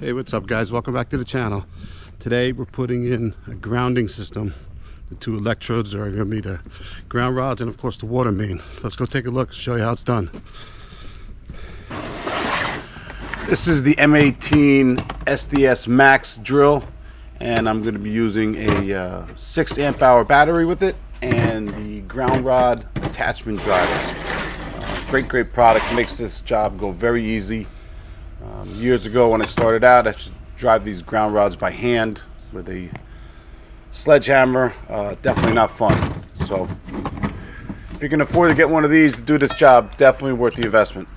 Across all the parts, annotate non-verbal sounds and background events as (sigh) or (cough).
Hey, what's up guys? Welcome back to the channel. Today we're putting in a grounding system. The two electrodes are going to be the ground rods and of course the water main. Let's go take a look, show you how it's done. This is the M18 SDS Max drill and I'm going to be using a uh, 6 amp hour battery with it and the ground rod attachment driver. Uh, great, great product. Makes this job go very easy. Um, years ago when I started out, I should drive these ground rods by hand with a sledgehammer. Uh, definitely not fun. So if you can afford to get one of these to do this job, definitely worth the investment.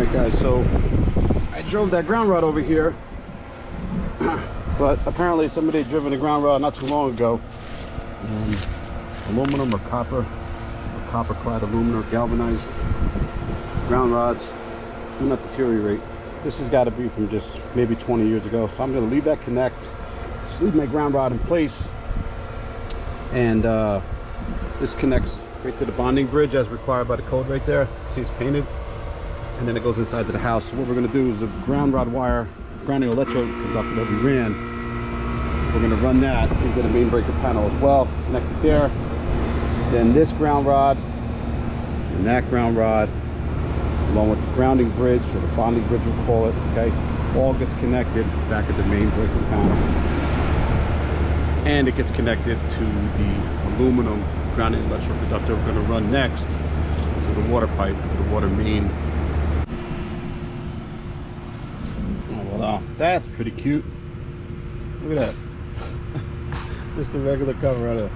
Alright guys, so I drove that ground rod over here, (clears throat) but apparently somebody had driven the ground rod not too long ago. And aluminum or copper, or copper clad aluminum, galvanized ground rods do not deteriorate. This has got to be from just maybe 20 years ago. So I'm going to leave that connect, just leave my ground rod in place. And uh, this connects right to the bonding bridge as required by the code right there. See it's painted and then it goes inside to the house. So what we're gonna do is the ground rod wire, grounding electrode conductor that we ran, we're gonna run that into the main breaker panel as well, connect it there. Then this ground rod and that ground rod, along with the grounding bridge, or the bonding bridge we'll call it, okay, all gets connected back at the main breaker panel. and it gets connected to the aluminum grounding electrical conductor we're going to run next to the water pipe, to the water main. That's pretty cute. Look at that. (laughs) Just a regular cover on a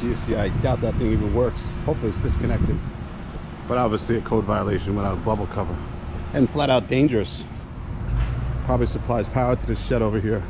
GFC. I doubt that thing even works. Hopefully it's disconnected. But obviously a code violation without a bubble cover. And flat out dangerous. Probably supplies power to the shed over here.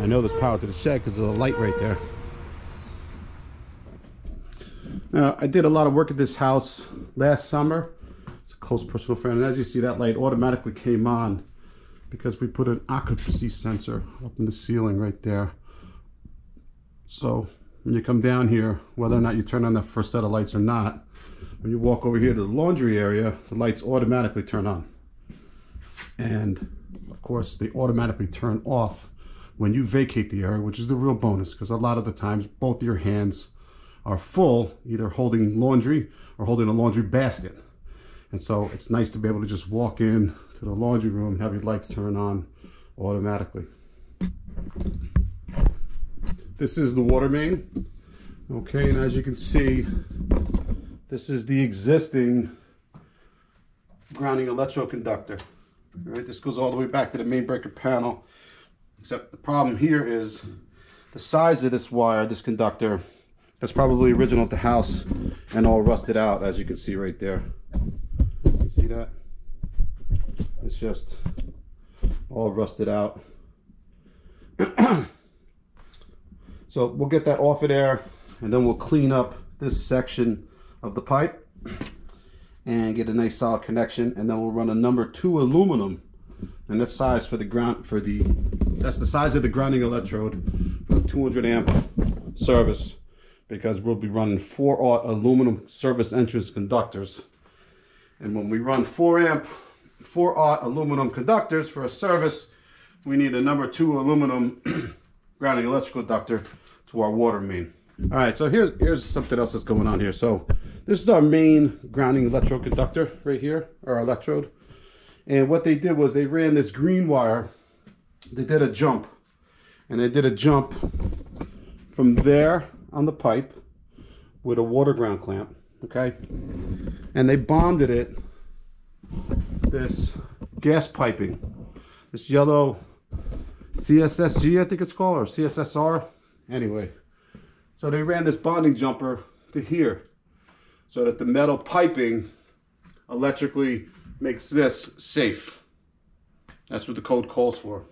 I know there's power to the shed because there's a light right there. Now, I did a lot of work at this house last summer. It's a close personal friend. And as you see, that light automatically came on because we put an occupancy sensor up in the ceiling right there. So when you come down here, whether or not you turn on that first set of lights or not, when you walk over here to the laundry area, the lights automatically turn on. And of course, they automatically turn off when you vacate the area, which is the real bonus because a lot of the times both your hands are full, either holding laundry or holding a laundry basket. And so it's nice to be able to just walk in to the laundry room have your lights turn on automatically. This is the water main. Okay, and as you can see, this is the existing grounding electroconductor. All right, this goes all the way back to the main breaker panel. Except the problem here is the size of this wire, this conductor, that's probably original the house and all rusted out, as you can see right there. You see that? It's just all rusted out. (clears throat) so we'll get that off of there and then we'll clean up this section of the pipe and get a nice solid connection and then we'll run a number two aluminum and that's size for the ground for the that's the size of the grounding electrode for the 200 amp service because we'll be running 4 aught aluminum service entrance conductors. And when we run 4 amp, 4 aught aluminum conductors for a service, we need a number 2 aluminum (clears throat) grounding electrical conductor to our water main. All right, so here's, here's something else that's going on here. So this is our main grounding electrode conductor right here, our electrode. And what they did was they ran this green wire, they did a jump. And they did a jump from there on the pipe with a water ground clamp, okay? And they bonded it, this gas piping, this yellow CSSG, I think it's called, or CSSR. Anyway, so they ran this bonding jumper to here so that the metal piping electrically makes this safe. That's what the code calls for.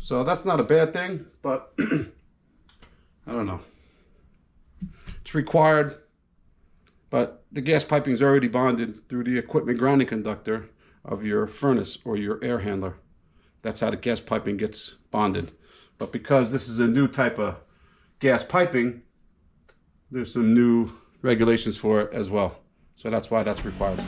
So that's not a bad thing, but (clears throat) I don't know. It's required, but the gas piping is already bonded through the equipment grounding conductor of your furnace or your air handler. That's how the gas piping gets bonded. But because this is a new type of gas piping, there's some new regulations for it as well. So that's why that's required.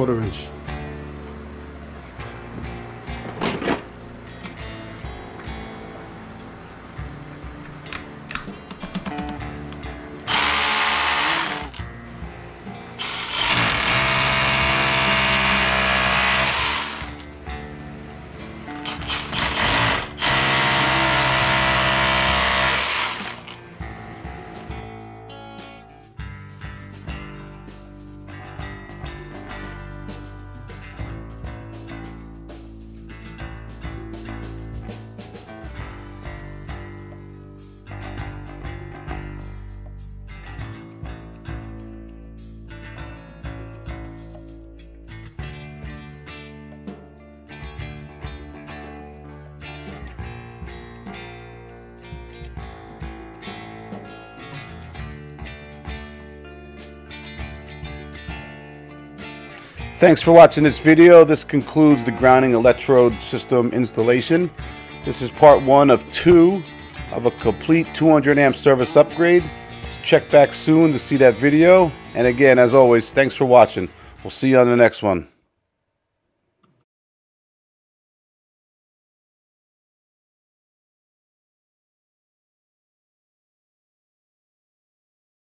Horowitz. Thanks for watching this video. This concludes the grounding electrode system installation. This is part one of two of a complete 200 amp service upgrade. Check back soon to see that video. And again, as always, thanks for watching. We'll see you on the next one.